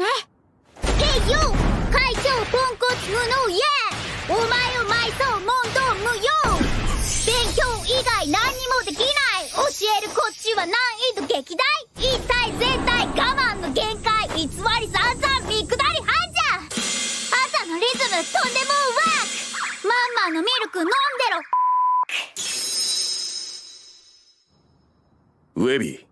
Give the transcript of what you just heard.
ね。イヨよ会長ポンコツ無能イエーお前を埋葬問答無用勉強以外何にもできない教えるこっちは難易度劇大一体絶対我慢の限界偽り散々見下りはんじゃ朝のリズムとんでもワークマンマのミルク飲んでろウェビー